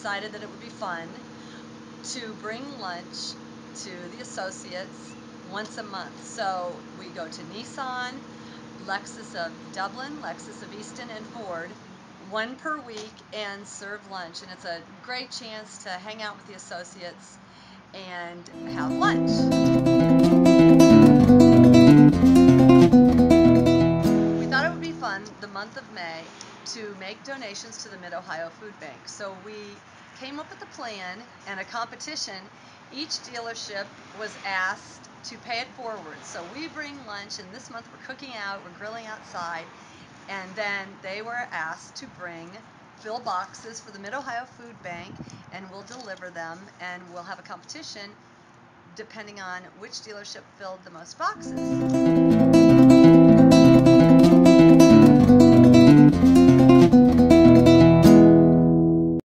decided that it would be fun to bring lunch to the associates once a month. So we go to Nissan, Lexus of Dublin, Lexus of Easton, and Ford one per week and serve lunch. And it's a great chance to hang out with the associates and have lunch. Month of May to make donations to the Mid-Ohio Food Bank. So we came up with a plan and a competition. Each dealership was asked to pay it forward. So we bring lunch, and this month we're cooking out, we're grilling outside, and then they were asked to bring fill boxes for the Mid-Ohio Food Bank, and we'll deliver them, and we'll have a competition depending on which dealership filled the most boxes.